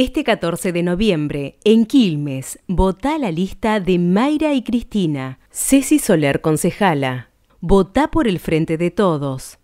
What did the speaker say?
Este 14 de noviembre, en Quilmes, votá la lista de Mayra y Cristina. Ceci Soler, concejala. Vota por el Frente de Todos.